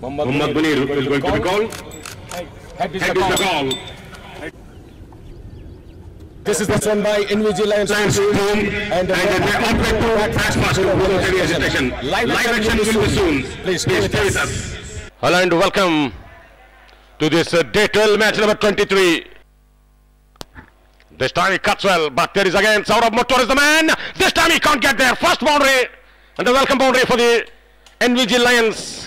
Muhammad Munir is going to be called. Head is Head the is the call. call. This is the one by NVG Lions Lions team. home And and the they operate to pass fast to voluntary agitation. Live Live action action will will be be soon. Please Please stay stay with with us. us. Hello and welcome to this uh, day 12 match number 23. This time he cuts well, but there is again Saurabh Muttur is the man. This time he can't get there. First boundary and the welcome boundary for the NVG Lions.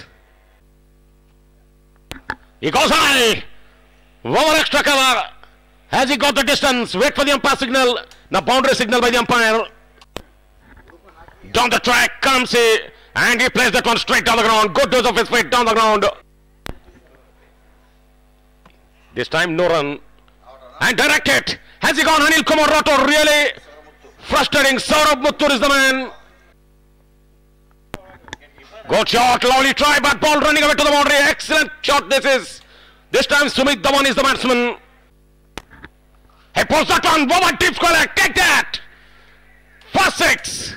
He goes high. Over extra cover. Has he got the distance? Wait for the umpire signal. Now boundary signal by the umpire. Down the track comes he and he plays that one straight down the ground. Good dose of his feet down the ground. This time no run. And direct it. Has he gone Anil Kumar Rathod really frustrating? Saurabh Muttur is the man. Good shot, lovely try, but ball running away to the boundary. Excellent shot this is. This time Sumit Dhawan is the batsman. He pulls that one. Woman deep square. Take that. First six.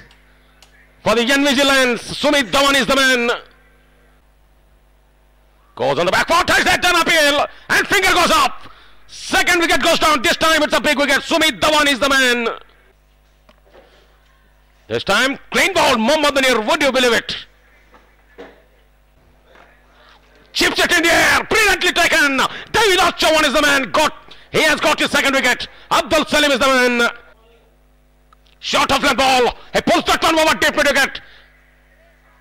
For the young vigilance, Sumit Dhawan is the man. Goes on the back foot, takes that down appeal, and finger goes up. Second wicket goes down. This time it's a big wicket. Sumit Dhawan is the man. This time, clean ball, Mohammad Munir. Would you believe it? Chips it in the air, brilliantly taken. David Chawan is the man. Got he has got his second wicket. Abdul Salim is the man. Short of the ball. He pulls that one over deep wicket.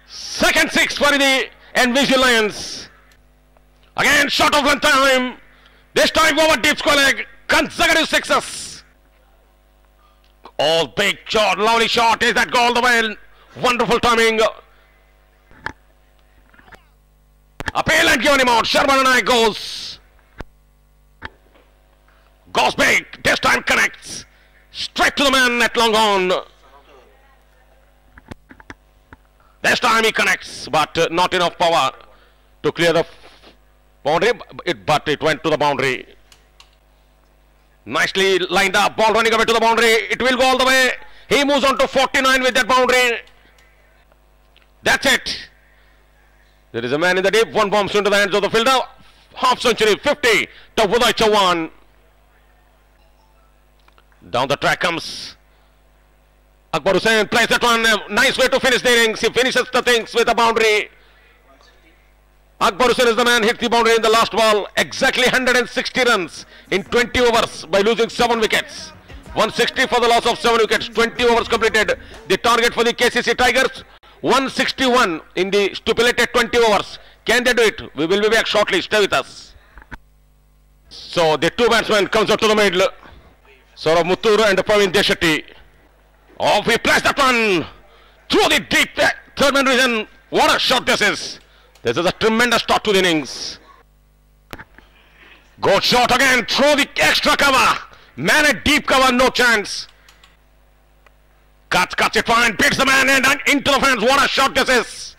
Second six for the NVG Lions. Again, short of length time. This time over deep square leg. Consecutive sixes. All big shot, lovely shot. Is that goal the way? Wonderful timing. Given him out. Sharman and I goes. Goes big. This time connects. Straight to the man at long on. This time he connects, but uh, not enough power to clear the boundary. It, but it went to the boundary. Nicely lined up. Ball running away to the boundary. It will go all the way. He moves on to 49 with that boundary. That's it. There is a man in the deep. One bombs into the hands of the fielder. Half century, 50 to Uday Chawan. Down the track comes Akbar Hussain. Plays that one. Nice way to finish the innings. He finishes the things with a boundary. Akbar Hussain is the man. Hit the boundary in the last ball. Exactly 160 runs in 20 overs by losing 7 wickets. 160 for the loss of 7 wickets. 20 overs completed. The target for the KCC Tigers 161 in the stipulated 20 overs. Can they do it? We will be back shortly. Stay with us. So the two batsmen comes out to the middle. Saurav Muttur and Praveen Deshetti. Off he plays that one through the deep uh, third man region. What a shot this is. This is a tremendous start to the innings. Good shot again through the extra cover. Man at deep cover, no chance. Cuts, cuts it fine, beats the man and into the fence. What a shot this is.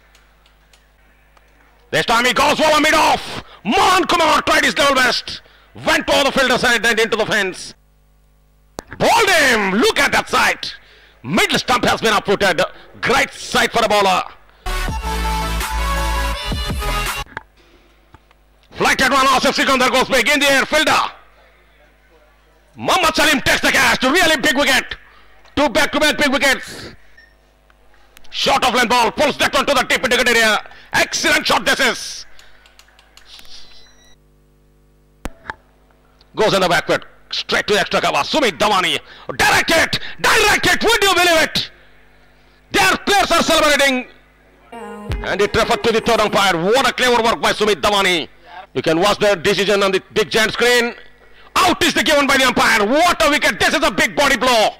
This time he goes over mid off. Mohan Kumar tried his level best. Went over the fielder side and into the fence. Bowled him. Look at that sight. Middle stump has been uprooted. Great sight for a bowler. Flighted one Asif Sikandar goes big in the air. Fielder. Muhammad Salim takes the catch. Really big wicket. Two back-to-back big wickets. Short of length ball. Pulls that one to the tip indicated area. Excellent shot this is. Goes in the backward. Straight to extra cover. Sumit Dawani. Direct it. Direct it. Would you believe it? Their players are celebrating. And it referred to the third umpire. What a clever work by Sumit Dawani. You can watch the decision on the big giant screen. Out is the given by the umpire. What a wicket. This is a big body blow.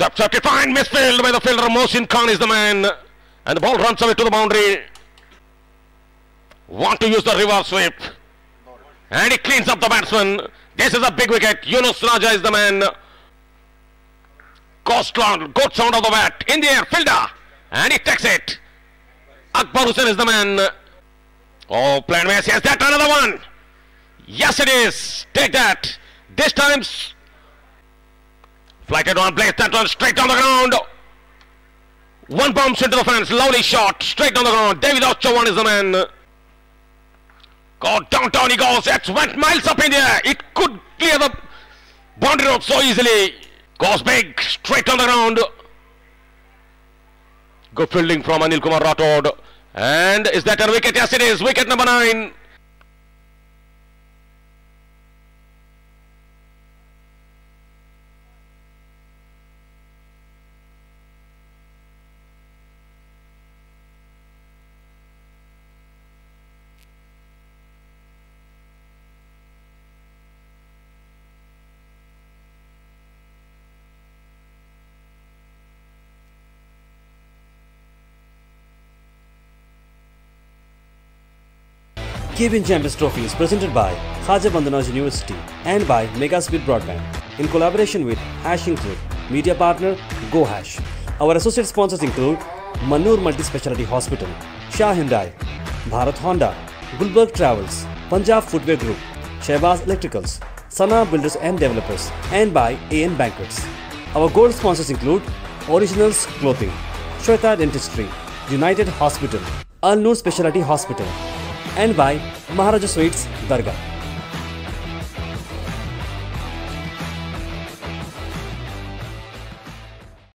It fine. Misfield by the fielder. Mohsin Khan is the man. And the ball runs away to the boundary. Want to use the reverse sweep. And he cleans up the batsman. This is a big wicket. Yunus Raja is the man. Costland, good sound of the bat. In the air, fielder. And he takes it. Akbar Hussain is the man. Oh, plan. Yes, that another one. Yes, it is. Take that. This time, flighted one, place that one straight on the ground. One bounce into the fence. Lovely shot. Straight on the ground. David Ochawan is the man. God, downtown he goes. It went miles up in the air. It could clear the boundary road so easily. Goes big. Straight on the ground. Good fielding from Anil Kumar Rathod. And is that a wicket? Yes, it is. Wicket number nine. KBN Champions Trophy is presented by Khaja University and by Megaspeed Broadband in collaboration with Hash Include, media partner GoHash. Our associate sponsors include Manur Multi Speciality Hospital, Shah Hyundai, Bharat Honda, Gulbarga Travels, Punjab Footwear Group, Shehbaz Electricals, Sana Builders and Developers, and by AN Banquets. Our gold sponsors include Originals Clothing, Shweta Dentistry, United Hospital, Al Noor Speciality Hospital, and by Maharaja sweets Dargah